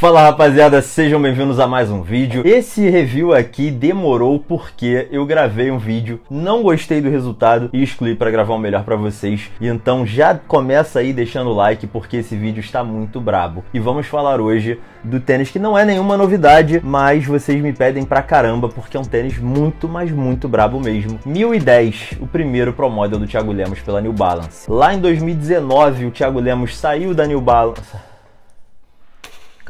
Fala rapaziada, sejam bem-vindos a mais um vídeo. Esse review aqui demorou porque eu gravei um vídeo, não gostei do resultado e excluí para gravar o um melhor para vocês. E então já começa aí deixando o like porque esse vídeo está muito brabo. E vamos falar hoje do tênis que não é nenhuma novidade, mas vocês me pedem pra caramba porque é um tênis muito, mas muito brabo mesmo. 1010, o primeiro Pro Model do Thiago Lemos pela New Balance. Lá em 2019 o Thiago Lemos saiu da New Balance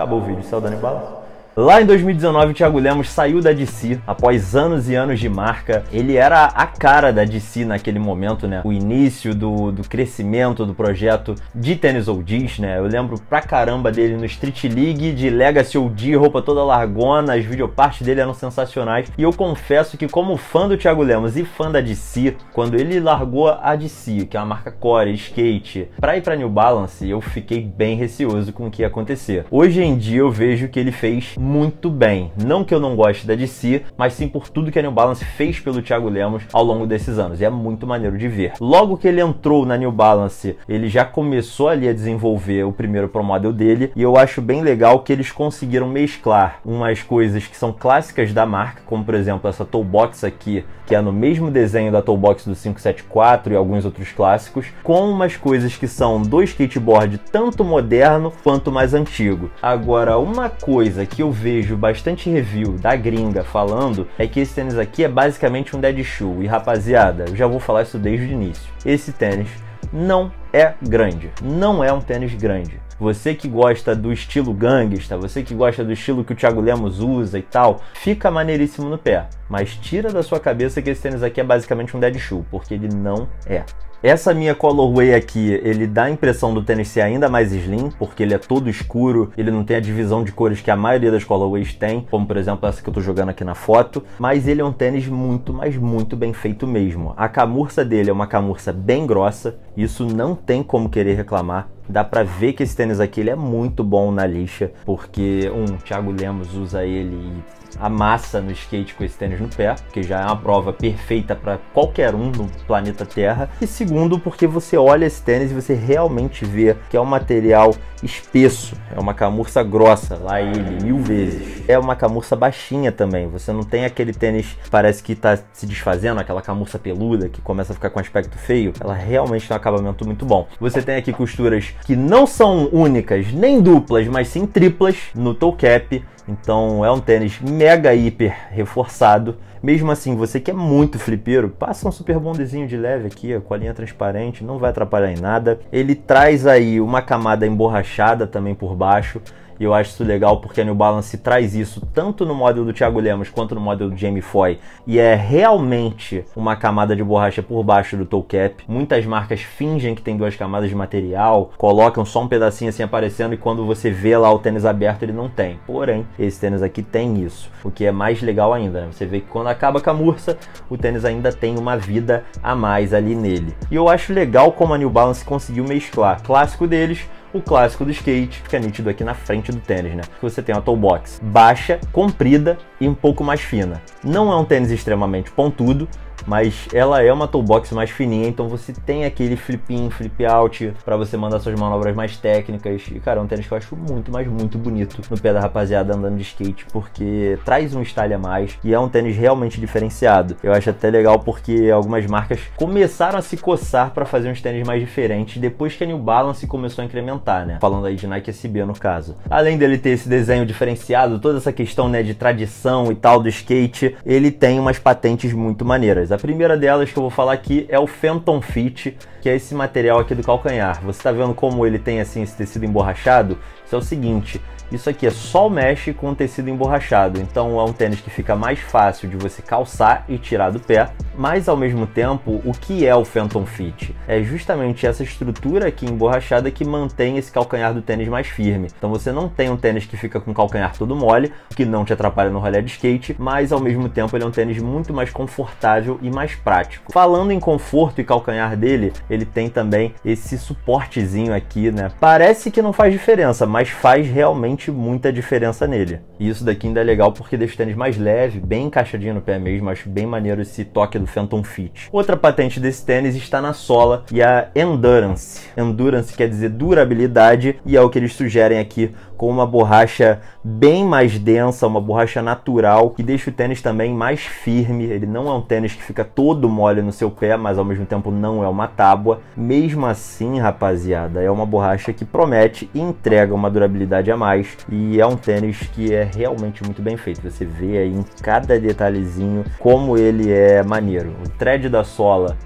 Acabou o vídeo, saiu dando. Lá em 2019, o Thiago Lemos saiu da DC após anos e anos de marca. Ele era a cara da DC naquele momento, né? O início do, do crescimento do projeto de tênis oldies, né? Eu lembro pra caramba dele no Street League, de Legacy OD, roupa toda largona, as videopartes dele eram sensacionais. E eu confesso que como fã do Thiago Lemos e fã da DC, quando ele largou a DC, que é uma marca core, skate, pra ir pra New Balance, eu fiquei bem receoso com o que ia acontecer. Hoje em dia eu vejo que ele fez muito bem. Não que eu não goste da DC, mas sim por tudo que a New Balance fez pelo Thiago Lemos ao longo desses anos. E é muito maneiro de ver. Logo que ele entrou na New Balance, ele já começou ali a desenvolver o primeiro Pro Model dele. E eu acho bem legal que eles conseguiram mesclar umas coisas que são clássicas da marca, como por exemplo essa toe box aqui, que é no mesmo desenho da toe box do 574 e alguns outros clássicos, com umas coisas que são do skateboard tanto moderno quanto mais antigo. Agora, uma coisa que eu vejo bastante review da gringa falando é que esse tênis aqui é basicamente um dead shoe. E rapaziada, eu já vou falar isso desde o início. Esse tênis não é grande, não é um tênis grande. Você que gosta do estilo gangsta, você que gosta do estilo que o Thiago Lemos usa e tal, fica maneiríssimo no pé. Mas tira da sua cabeça que esse tênis aqui é basicamente um dead shoe, porque ele não é. Essa minha colorway aqui, ele dá a impressão do tênis ser ainda mais slim, porque ele é todo escuro, ele não tem a divisão de cores que a maioria das colorways tem, como por exemplo essa que eu tô jogando aqui na foto, mas ele é um tênis muito, mas muito bem feito mesmo. A camurça dele é uma camurça bem grossa, isso não tem como querer reclamar. Dá pra ver que esse tênis aqui ele é muito bom na lixa, porque um, Thiago Lemos usa ele e amassa no skate com esse tênis no pé, que já é uma prova perfeita para qualquer um no planeta Terra. E segundo, porque você olha esse tênis e você realmente vê que é um material espesso, é uma camurça grossa, lá ele, mil vezes. É uma camurça baixinha também, você não tem aquele tênis parece que está se desfazendo, aquela camurça peluda que começa a ficar com aspecto feio. Ela realmente tem um acabamento muito bom. Você tem aqui costuras que não são únicas nem duplas, mas sim triplas no toe cap então é um tênis mega hiper reforçado. Mesmo assim, você que é muito flipeiro, passa um super bondezinho de leve aqui, com a linha transparente, não vai atrapalhar em nada. Ele traz aí uma camada emborrachada também por baixo. E eu acho isso legal porque a New Balance traz isso tanto no modelo do Thiago Lemos quanto no modelo do Jamie Foy. E é realmente uma camada de borracha por baixo do toe cap. Muitas marcas fingem que tem duas camadas de material, colocam só um pedacinho assim aparecendo e quando você vê lá o tênis aberto ele não tem. Porém, esse tênis aqui tem isso, o que é mais legal ainda. Né? Você vê que quando acaba com a mursa, o tênis ainda tem uma vida a mais ali nele. E eu acho legal como a New Balance conseguiu mesclar clássico deles o clássico do skate, fica nítido aqui na frente do tênis, né? Que você tem uma toe box baixa, comprida e um pouco mais fina. Não é um tênis extremamente pontudo, mas ela é uma toolbox mais fininha, então você tem aquele flip in, flip out para você mandar suas manobras mais técnicas. E cara, é um tênis que eu acho muito, mas muito bonito no pé da rapaziada andando de skate, porque traz um style a mais e é um tênis realmente diferenciado. Eu acho até legal porque algumas marcas começaram a se coçar para fazer uns tênis mais diferentes depois que a New Balance começou a incrementar, né? Falando aí de Nike SB no caso. Além dele ter esse desenho diferenciado, toda essa questão, né, de tradição e tal do skate, ele tem umas patentes muito maneiras. A primeira delas que eu vou falar aqui é o Phantom Fit, que é esse material aqui do calcanhar. Você está vendo como ele tem assim esse tecido emborrachado? Isso é o seguinte, isso aqui é só o mesh com tecido emborrachado, então é um tênis que fica mais fácil de você calçar e tirar do pé, mas ao mesmo tempo, o que é o Phantom Fit? É justamente essa estrutura aqui emborrachada que mantém esse calcanhar do tênis mais firme. Então você não tem um tênis que fica com o calcanhar todo mole, que não te atrapalha no rolê de skate, mas ao mesmo tempo ele é um tênis muito mais confortável e mais prático. Falando em conforto e calcanhar dele, ele tem também esse suportezinho aqui, né? Parece que não faz diferença, mas faz realmente muita diferença nele. E isso daqui ainda é legal porque deixa o tênis mais leve, bem encaixadinho no pé mesmo, acho bem maneiro esse toque do Phantom Fit. Outra patente desse tênis está na sola e a Endurance. Endurance quer dizer durabilidade e é o que eles sugerem aqui com uma borracha bem mais densa, uma borracha natural, que deixa o tênis também mais firme. Ele não é um tênis que fica todo mole no seu pé, mas ao mesmo tempo não é uma tábua. Mesmo assim, rapaziada, é uma borracha que promete e entrega uma durabilidade a mais. E é um tênis que é realmente muito bem feito. Você vê aí em cada detalhezinho como ele é maneiro. O thread da sola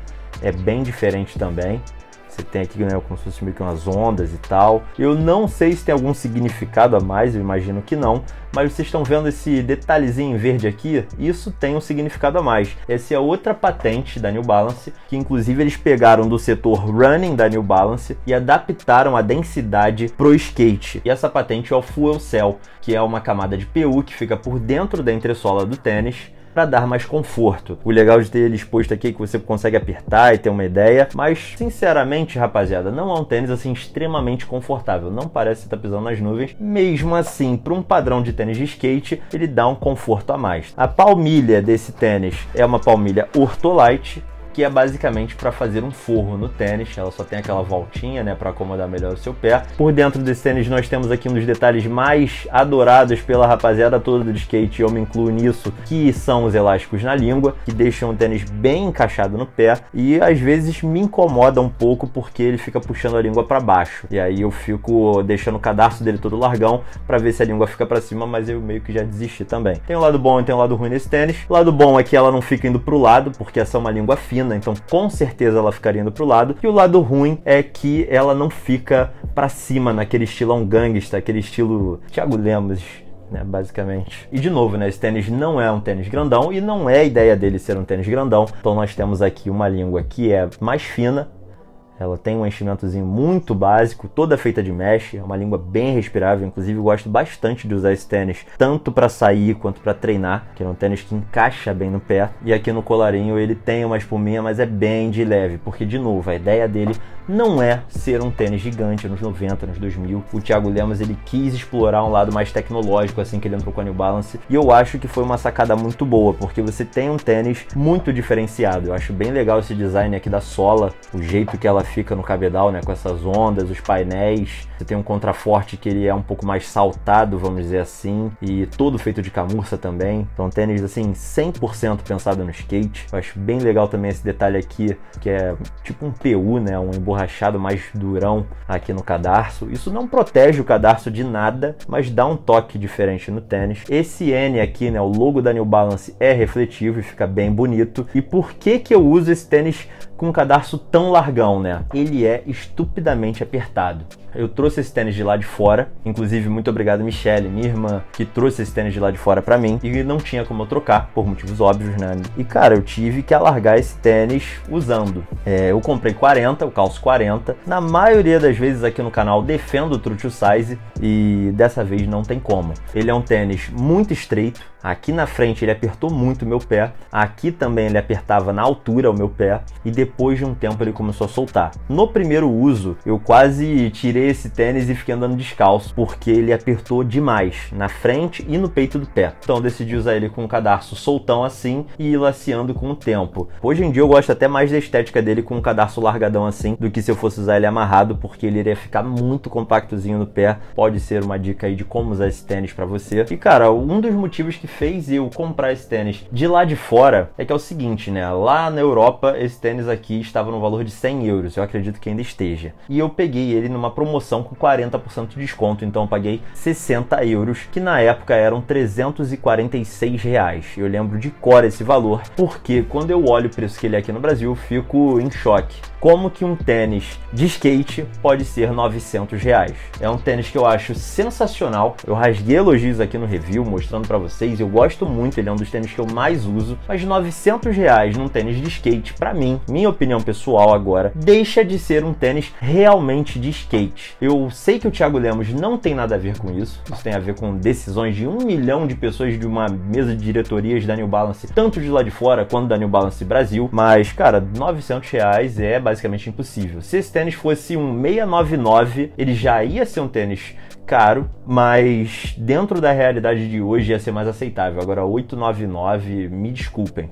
é bem diferente também. Você tem aqui né, como se fosse meio que umas ondas e tal. Eu não sei se tem algum significado a mais, eu imagino que não. Mas vocês estão vendo esse detalhezinho verde aqui? Isso tem um significado a mais. Essa é outra patente da New Balance, que inclusive eles pegaram do setor running da New Balance e adaptaram a densidade pro skate. E essa patente é o Fuel Cell, que é uma camada de PU que fica por dentro da entressola do tênis para dar mais conforto. O legal de ter ele exposto aqui é que você consegue apertar e ter uma ideia, mas sinceramente, rapaziada, não é um tênis assim extremamente confortável. Não parece estar tá pisando nas nuvens. Mesmo assim, para um padrão de tênis de skate, ele dá um conforto a mais. A palmilha desse tênis é uma palmilha Ortolite, que é basicamente para fazer um forro no tênis. Ela só tem aquela voltinha, né, para acomodar melhor o seu pé. Por dentro desse tênis nós temos aqui um dos detalhes mais adorados pela rapaziada toda do skate, eu me incluo nisso, que são os elásticos na língua, que deixam o tênis bem encaixado no pé e às vezes me incomoda um pouco porque ele fica puxando a língua para baixo. E aí eu fico deixando o cadarço dele todo largão para ver se a língua fica para cima, mas eu meio que já desisti também. Tem um lado bom e tem um lado ruim nesse tênis. O lado bom é que ela não fica indo pro lado, porque essa é uma língua fina então com certeza ela ficaria indo pro lado. E o lado ruim é que ela não fica para cima naquele estilão gangsta, aquele estilo Thiago Lemos, né, basicamente. E de novo, né, esse tênis não é um tênis grandão e não é a ideia dele ser um tênis grandão. Então nós temos aqui uma língua que é mais fina, ela tem um enchimentozinho muito básico, toda feita de mesh, é uma língua bem respirável. Inclusive, gosto bastante de usar esse tênis, tanto para sair quanto para treinar, que é um tênis que encaixa bem no pé. E aqui no colarinho ele tem uma espuminha, mas é bem de leve, porque de novo, a ideia dele não é ser um tênis gigante nos 90, nos 2000. O Thiago Lemos ele quis explorar um lado mais tecnológico assim que ele entrou com a New Balance, e eu acho que foi uma sacada muito boa, porque você tem um tênis muito diferenciado. Eu acho bem legal esse design aqui da sola, o jeito que ela fica no cabedal, né, com essas ondas, os painéis. Você tem um contraforte que ele é um pouco mais saltado, vamos dizer assim, e todo feito de camurça também. Então, tênis assim 100% pensado no skate. Eu acho bem legal também esse detalhe aqui, que é tipo um PU, né, um emborrachado mais durão aqui no cadarço. Isso não protege o cadarço de nada, mas dá um toque diferente no tênis. Esse N aqui, né, o logo da New Balance é refletivo e fica bem bonito. E por que que eu uso esse tênis com um cadarço tão largão, né? Ele é estupidamente apertado. Eu trouxe esse tênis de lá de fora, inclusive muito obrigado Michelle, minha irmã, que trouxe esse tênis de lá de fora para mim e não tinha como eu trocar por motivos óbvios, né? E cara, eu tive que alargar esse tênis usando. É, eu comprei 40, o calço 40. Na maioria das vezes aqui no canal defendo o True to Size e dessa vez não tem como. Ele é um tênis muito estreito, Aqui na frente ele apertou muito o meu pé, aqui também ele apertava na altura o meu pé e depois de um tempo ele começou a soltar. No primeiro uso, eu quase tirei esse tênis e fiquei andando descalço, porque ele apertou demais na frente e no peito do pé. Então decidi usar ele com um cadarço soltão assim e ir laceando com o tempo. Hoje em dia eu gosto até mais da estética dele com um cadarço largadão assim do que se eu fosse usar ele amarrado, porque ele iria ficar muito compactozinho no pé. Pode ser uma dica aí de como usar esse tênis para você. E cara, um dos motivos que fez eu comprar esse tênis de lá de fora é que é o seguinte, né? Lá na Europa, esse tênis estava no valor de 100 euros. Eu acredito que ainda esteja. E eu peguei ele numa promoção com 40% de desconto, então eu paguei 60 euros, que na época eram 346 reais. Eu lembro de cor esse valor, porque quando eu olho o preço que ele é aqui no Brasil, eu fico em choque como que um tênis de skate pode ser 900 reais. É um tênis que eu acho sensacional. Eu rasguei elogios aqui no review, mostrando para vocês. Eu gosto muito, ele é um dos tênis que eu mais uso. Mas 900 reais num tênis de skate, para mim, minha opinião pessoal agora, deixa de ser um tênis realmente de skate. Eu sei que o Thiago Lemos não tem nada a ver com isso. Isso tem a ver com decisões de um milhão de pessoas de uma mesa de diretorias da New Balance, tanto de lá de fora quanto da New Balance Brasil. Mas, cara, 900 reais é basicamente impossível. Se esse tênis fosse um 699, ele já ia ser um tênis caro, mas dentro da realidade de hoje ia ser mais aceitável. Agora 899, me desculpem.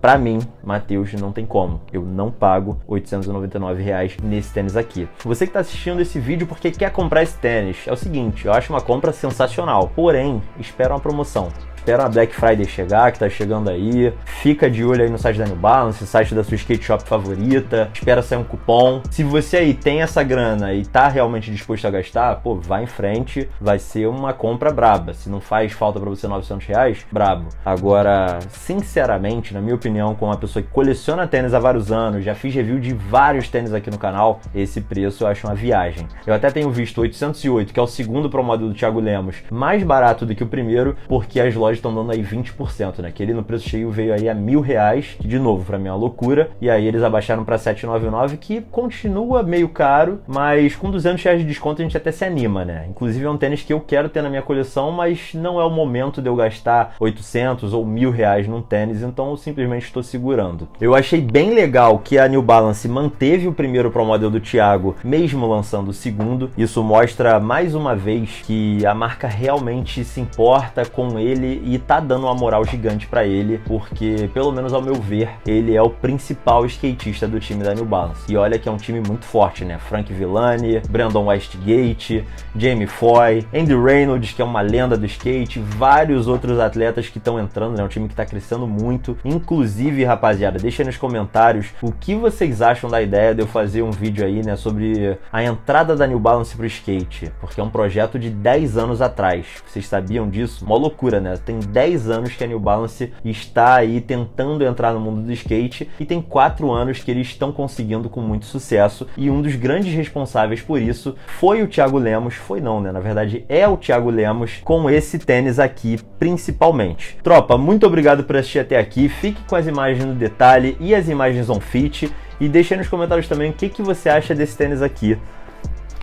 Pra mim, Matheus, não tem como. Eu não pago 899 reais nesse tênis aqui. Você que está assistindo esse vídeo porque quer comprar esse tênis, é o seguinte, eu acho uma compra sensacional. Porém, espera uma promoção espera a Black Friday chegar, que tá chegando aí. Fica de olho aí no site da New Balance, site da sua skate shop favorita. Espera sair um cupom. Se você aí tem essa grana e tá realmente disposto a gastar, pô, vai em frente. Vai ser uma compra braba. Se não faz falta para você 900 reais, brabo. Agora, sinceramente, na minha opinião, como uma pessoa que coleciona tênis há vários anos, já fiz review de vários tênis aqui no canal, esse preço eu acho uma viagem. Eu até tenho visto 808, que é o segundo pro modelo do Thiago Lemos, mais barato do que o primeiro, porque as lojas lojas estão dando aí 20%, né? Que ele no preço cheio veio aí a mil reais, que de novo, para mim é uma loucura. E aí eles abaixaram para 799, que continua meio caro, mas com 200 reais de desconto a gente até se anima, né? Inclusive é um tênis que eu quero ter na minha coleção, mas não é o momento de eu gastar 800 ou mil reais num tênis, então eu simplesmente estou segurando. Eu achei bem legal que a New Balance manteve o primeiro Pro Model do Thiago, mesmo lançando o segundo. Isso mostra mais uma vez que a marca realmente se importa com ele e tá dando uma moral gigante para ele, porque, pelo menos ao meu ver, ele é o principal skatista do time da New Balance. E olha que é um time muito forte, né? Frank Villani, Brandon Westgate, Jamie Foy, Andy Reynolds, que é uma lenda do skate, vários outros atletas que estão entrando, né? Um time que tá crescendo muito. Inclusive, rapaziada, deixa nos comentários o que vocês acham da ideia de eu fazer um vídeo aí, né, sobre a entrada da New Balance pro skate, porque é um projeto de 10 anos atrás. Vocês sabiam disso? Uma loucura, né? Tem 10 anos que a New Balance está aí tentando entrar no mundo do skate e tem 4 anos que eles estão conseguindo com muito sucesso. E um dos grandes responsáveis por isso foi o Thiago Lemos, foi não, né? Na verdade é o Thiago Lemos com esse tênis aqui principalmente. Tropa, muito obrigado por assistir até aqui. Fique com as imagens no detalhe e as imagens on fit e deixe nos comentários também o que, que você acha desse tênis aqui.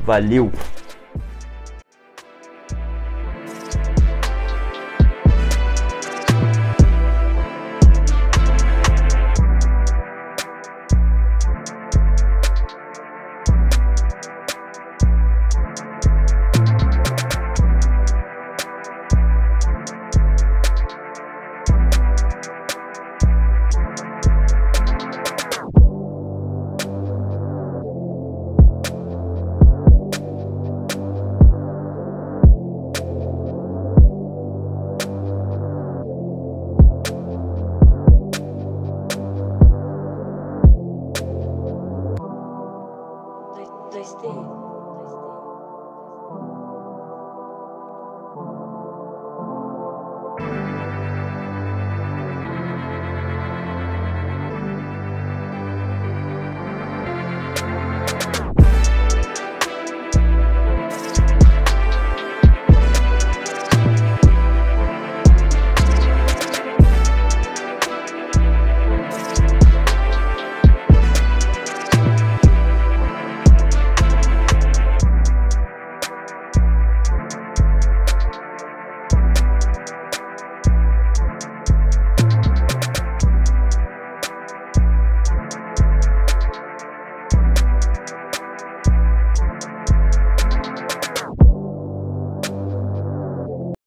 Valeu! dois, três.